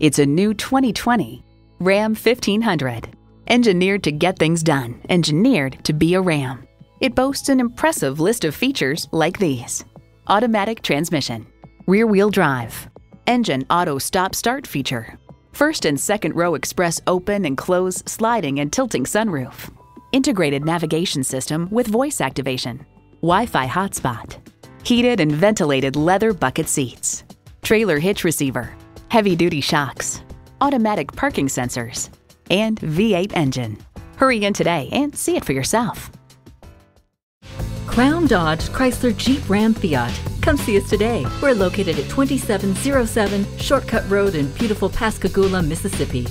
It's a new 2020 Ram 1500. Engineered to get things done, engineered to be a Ram. It boasts an impressive list of features like these. Automatic transmission, rear wheel drive, engine auto stop start feature, first and second row express open and close sliding and tilting sunroof, integrated navigation system with voice activation, Wi Fi hotspot, heated and ventilated leather bucket seats, trailer hitch receiver, heavy duty shocks, automatic parking sensors, and V8 engine. Hurry in today and see it for yourself. Crown Dodge Chrysler Jeep Ram Fiat. Come see us today. We're located at 2707 Shortcut Road in beautiful Pascagoula, Mississippi.